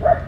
Right.